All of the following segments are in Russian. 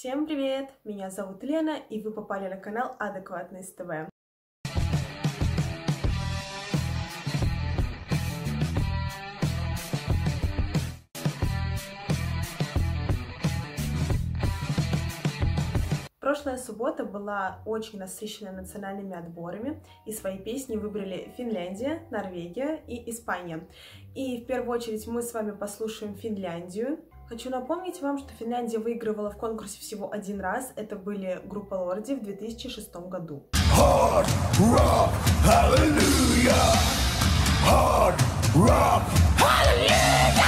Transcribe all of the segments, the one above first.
Всем привет! Меня зовут Лена, и вы попали на канал Адекватность ТВ. Прошлая суббота была очень насыщенная национальными отборами, и свои песни выбрали Финляндия, Норвегия и Испания. И в первую очередь мы с вами послушаем Финляндию. Хочу напомнить вам, что Финляндия выигрывала в конкурсе всего один раз. Это были группа Лорди в 2006 году. Hard rock, hallelujah. Hard rock, hallelujah.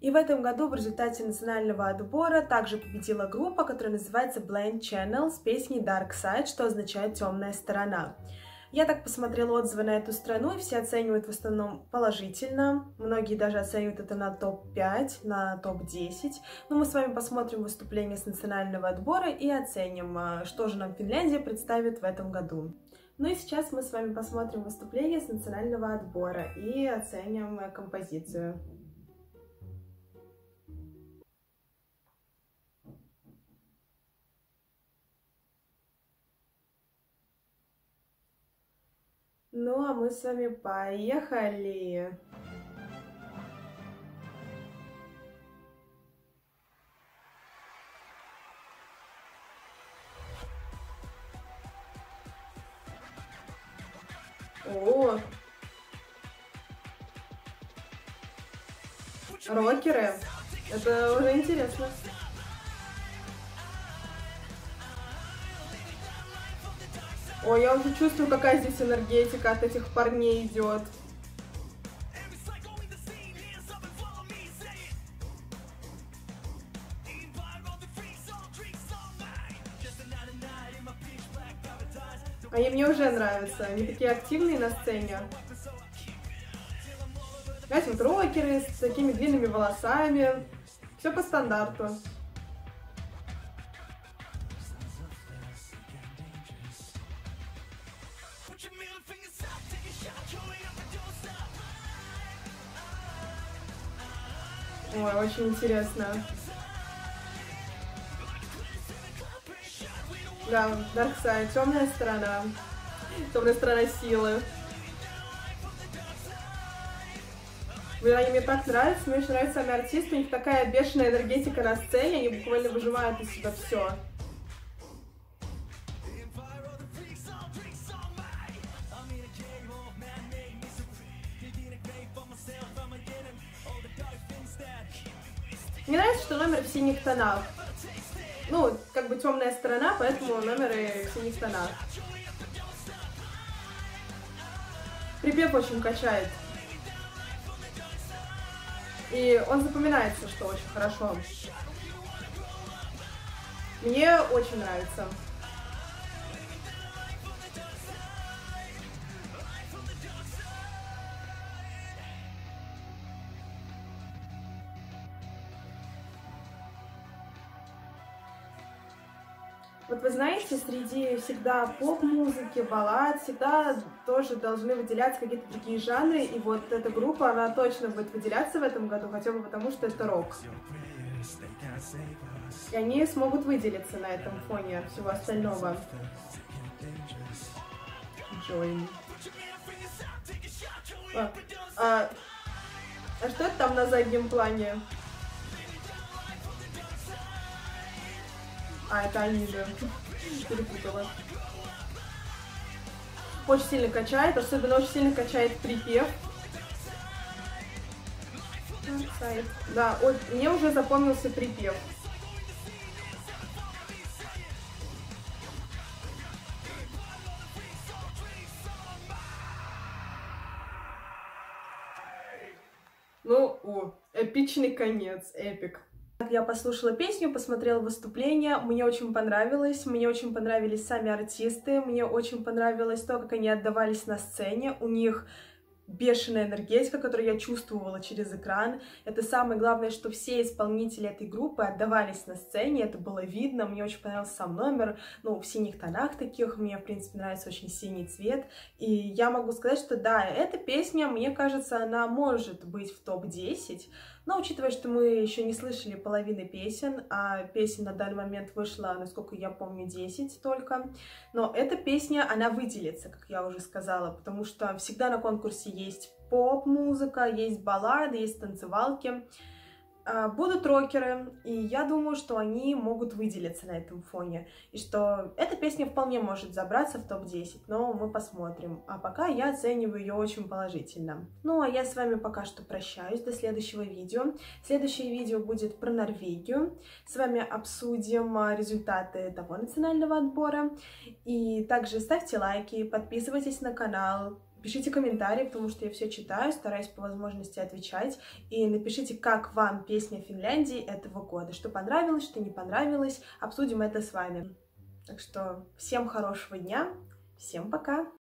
И в этом году в результате национального отбора также победила группа, которая называется Blind Channel с песней Dark Side, что означает темная сторона. Я так посмотрела отзывы на эту страну, и все оценивают в основном положительно. Многие даже оценивают это на топ-5, на топ-10. Но мы с вами посмотрим выступление с национального отбора и оценим, а, что же нам Финляндия представит в этом году. Ну и сейчас мы с вами посмотрим выступление с национального отбора и оценим э, композицию. Ну, а мы с вами поехали! О! Рокеры. Это уже интересно. Ой, я уже чувствую, какая здесь энергетика от этих парней идет. Они мне уже нравятся, они такие активные на сцене. Знаете, вот рокеры с такими длинными волосами. Все по стандарту. Ой, очень интересно. Да, Side, темная сторона. Темная сторона силы. Блин, они мне так нравятся, мне очень нравятся сами артисты, у них такая бешеная энергетика на сцене, они буквально выжимают из себя все. Мне нравится, что номер в синих тонах. Ну, как бы темная сторона, поэтому номеры в синих тонах. Припев очень качает. И он запоминается, что очень хорошо. Мне очень нравится. Вот вы знаете, среди всегда поп-музыки, баллад, всегда тоже должны выделяться какие-то другие жанры, и вот эта группа, она точно будет выделяться в этом году, хотя бы потому, что это рок. И они смогут выделиться на этом фоне всего остального. Join. А, а, а что это там на заднем плане? А, это они же. Перепутала. Очень сильно качает, особенно очень сильно качает припев. Да, вот, мне уже запомнился припев. Ну, о, эпичный конец, эпик. Я послушала песню, посмотрела выступление, мне очень понравилось, мне очень понравились сами артисты, мне очень понравилось то, как они отдавались на сцене, у них бешеная энергетика, которую я чувствовала через экран. Это самое главное, что все исполнители этой группы отдавались на сцене, это было видно. Мне очень понравился сам номер, ну, в синих тонах таких. Мне, в принципе, нравится очень синий цвет. И я могу сказать, что да, эта песня, мне кажется, она может быть в топ-10, но учитывая, что мы еще не слышали половины песен, а песен на данный момент вышло, насколько я помню, 10 только, но эта песня, она выделится, как я уже сказала, потому что всегда на конкурсе есть поп-музыка, есть баллады, есть танцевалки, а, будут рокеры, и я думаю, что они могут выделиться на этом фоне, и что эта песня вполне может забраться в топ-10, но мы посмотрим. А пока я оцениваю ее очень положительно. Ну, а я с вами пока что прощаюсь до следующего видео. Следующее видео будет про Норвегию. С вами обсудим а, результаты того национального отбора. И также ставьте лайки, подписывайтесь на канал, Пишите комментарии, потому что я все читаю, стараюсь по возможности отвечать. И напишите, как вам песня Финляндии этого года. Что понравилось, что не понравилось. Обсудим это с вами. Так что всем хорошего дня. Всем пока!